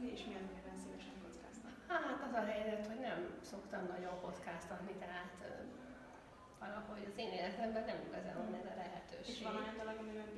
kockáztatni, és milyen mérben szívesen kockáztat? Hát az a helyzet, hogy nem szoktam nagyon kockáztatni, tehát valahogy az én életemben nem igazán van ez a lehetőség. És van olyan dolog, amiben